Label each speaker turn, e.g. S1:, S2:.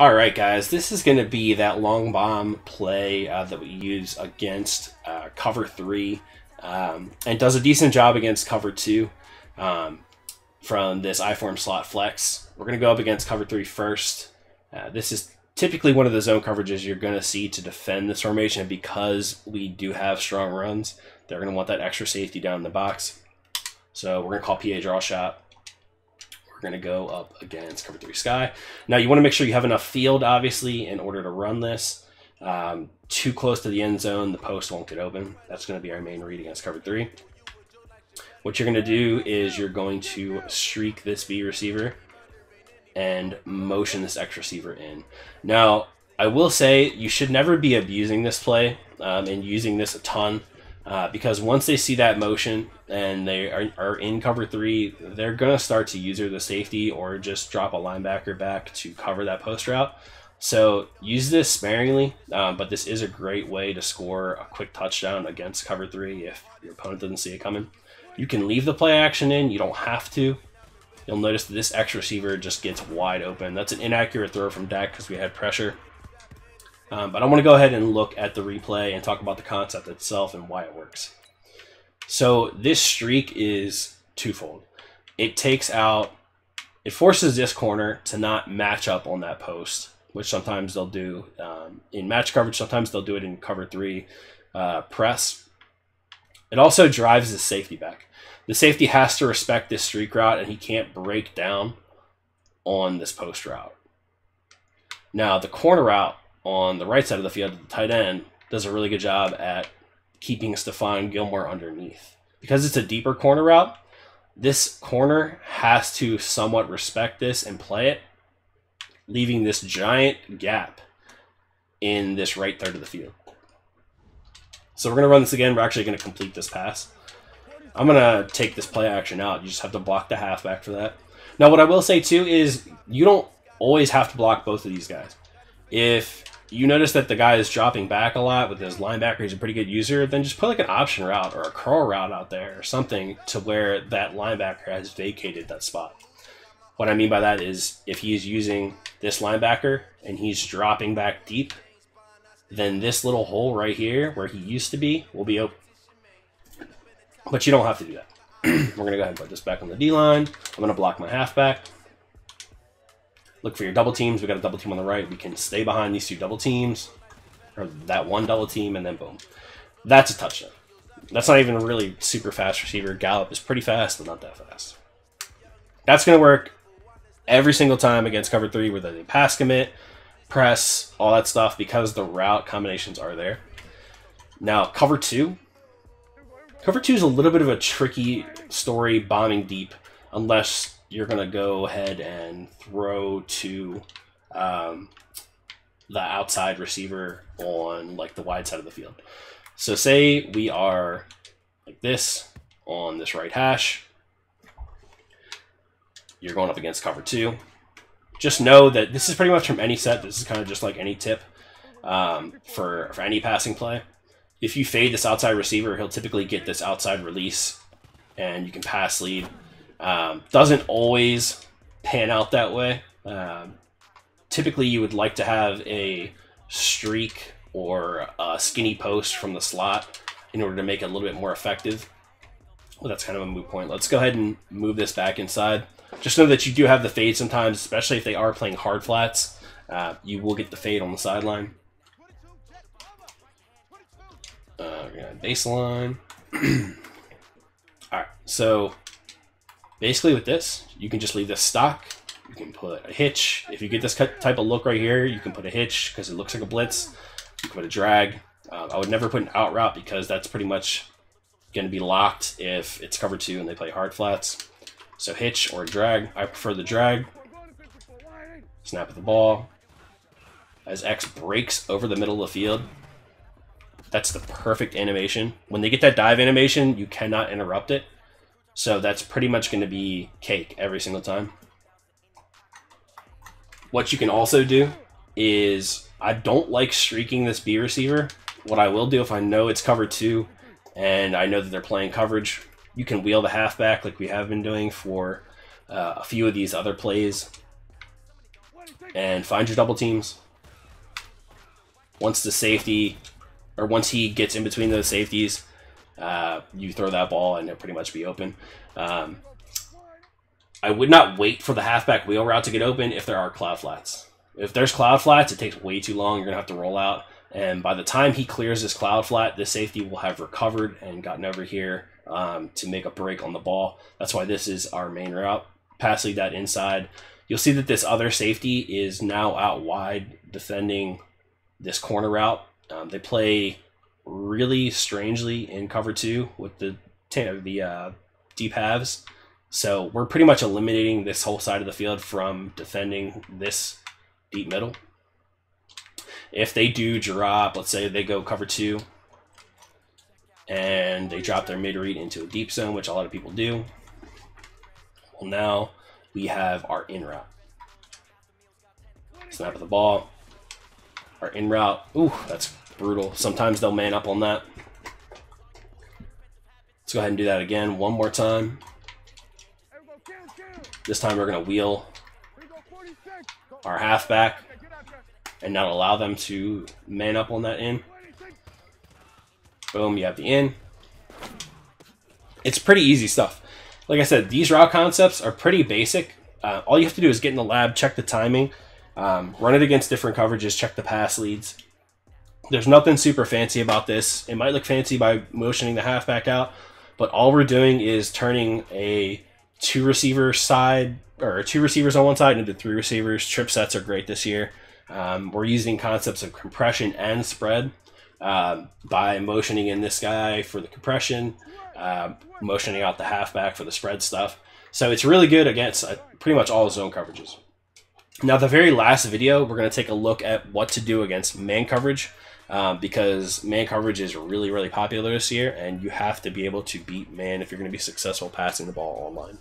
S1: All right, guys, this is going to be that long bomb play uh, that we use against uh, cover three, um, and does a decent job against cover two um, from this I-form slot flex. We're going to go up against cover three first. Uh, this is typically one of the zone coverages you're going to see to defend this formation because we do have strong runs. They're going to want that extra safety down in the box. So we're going to call PA draw shot. We're going to go up against cover three sky. Now you want to make sure you have enough field, obviously, in order to run this. Um, too close to the end zone, the post won't get open. That's going to be our main read against cover three. What you're going to do is you're going to streak this B receiver and motion this X receiver in. Now, I will say you should never be abusing this play um, and using this a ton. Uh, because once they see that motion and they are, are in cover three, they're going to start to use the safety or just drop a linebacker back to cover that post route. So use this sparingly, um, but this is a great way to score a quick touchdown against cover three if your opponent doesn't see it coming. You can leave the play action in, you don't have to. You'll notice that this X receiver just gets wide open. That's an inaccurate throw from Dak because we had pressure. Um, but I want to go ahead and look at the replay and talk about the concept itself and why it works. So this streak is twofold. It takes out, it forces this corner to not match up on that post, which sometimes they'll do um, in match coverage. Sometimes they'll do it in cover three uh, press. It also drives the safety back. The safety has to respect this streak route and he can't break down on this post route. Now, the corner route on the right side of the field, the tight end does a really good job at keeping Stephon Gilmore underneath. Because it's a deeper corner route, this corner has to somewhat respect this and play it, leaving this giant gap in this right third of the field. So we're going to run this again. We're actually going to complete this pass. I'm going to take this play action out. You just have to block the halfback for that. Now, what I will say, too, is you don't always have to block both of these guys. If you notice that the guy is dropping back a lot with his linebacker, he's a pretty good user, then just put like an option route or a curl route out there or something to where that linebacker has vacated that spot. What I mean by that is if he's using this linebacker and he's dropping back deep, then this little hole right here where he used to be will be open. But you don't have to do that. We're going to go ahead and put this back on the D line. I'm going to block my halfback. Look for your double teams. We got a double team on the right. We can stay behind these two double teams, or that one double team, and then boom. That's a touchdown. That's not even a really super fast receiver. Gallup is pretty fast, but not that fast. That's going to work every single time against cover three, whether they pass commit, press, all that stuff, because the route combinations are there. Now, cover two. Cover two is a little bit of a tricky story bombing deep, unless you're going to go ahead and throw to um, the outside receiver on like the wide side of the field. So say we are like this on this right hash. You're going up against cover two. Just know that this is pretty much from any set. This is kind of just like any tip um, for, for any passing play. If you fade this outside receiver, he'll typically get this outside release and you can pass lead um, doesn't always pan out that way. Um, typically, you would like to have a streak or a skinny post from the slot in order to make it a little bit more effective. Well, that's kind of a moot point. Let's go ahead and move this back inside. Just know that you do have the fade sometimes, especially if they are playing hard flats. Uh, you will get the fade on the sideline. Uh, baseline. All right, so basically with this, you can just leave this stock. You can put a hitch. If you get this type of look right here, you can put a hitch because it looks like a blitz. You can put a drag. Uh, I would never put an out route because that's pretty much going to be locked if it's cover two and they play hard flats. So hitch or drag. I prefer the drag. Snap of the ball. As X breaks over the middle of the field, that's the perfect animation. When they get that dive animation, you cannot interrupt it. So that's pretty much going to be cake every single time. What you can also do is I don't like streaking this B receiver. What I will do if I know it's cover two and I know that they're playing coverage, you can wheel the halfback like we have been doing for uh, a few of these other plays. and find your double teams. Once the safety, or once he gets in between those safeties, uh, you throw that ball and it'll pretty much be open. Um, I would not wait for the halfback wheel route to get open if there are cloud flats. If there's cloud flats, it takes way too long. You're going to have to roll out. And by the time he clears this cloud flat, the safety will have recovered and gotten over here um, to make a break on the ball. That's why this is our main route. Pass lead that inside. You'll see that this other safety is now out wide defending this corner route. Um, they play really strangely in cover two with the the uh, deep halves. So we're pretty much eliminating this whole side of the field from defending this deep middle. If they do drop, let's say they go cover two, and they drop their mid read into a deep zone, which a lot of people do. Well, now we have our in route. Snap of the ball. Our in route. Ooh, that's brutal. Sometimes they'll man up on that. Let's go ahead and do that again one more time. This time we're going to wheel our halfback and not allow them to man up on that in. Boom, you have the in. It's pretty easy stuff. Like I said, these route concepts are pretty basic. Uh, all you have to do is get in the lab, check the timing, um, run it against different coverages, check the pass leads. There's nothing super fancy about this. It might look fancy by motioning the halfback out, but all we're doing is turning a two receiver side or two receivers on one side into three receivers. Trip sets are great this year. Um, we're using concepts of compression and spread um, by motioning in this guy for the compression, uh, motioning out the halfback for the spread stuff. So it's really good against uh, pretty much all zone coverages. Now, the very last video, we're going to take a look at what to do against man coverage um, because man coverage is really, really popular this year, and you have to be able to beat man if you're going to be successful passing the ball online.